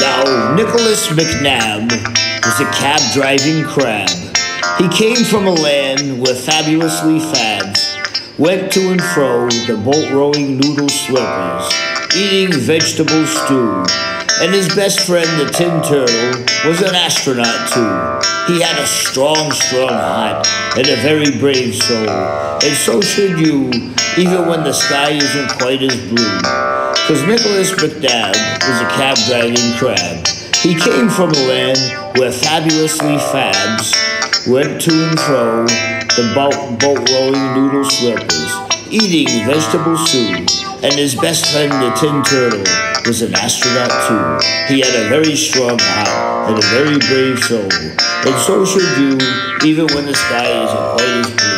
Oh, Nicholas McNabb was a cab driving crab. He came from a land where fabulously fads went to and fro the boat rowing noodle slippers, eating vegetable stew. And his best friend, the Tin Turtle, was an astronaut too. He had a strong, strong heart and a very brave soul. And so should you, even when the sky isn't quite as blue. Cause Nicholas McNabb was a cab driving crab. He came from a land where fabulously fabs went to and fro the boat, boat rowing noodle slippers, eating vegetable soup. And his best friend, the Tin Turtle, was an astronaut too. He had a very strong heart and a very brave soul. And so should you, even when the sky isn't quite as blue.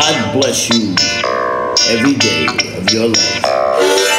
God bless you every day of your life.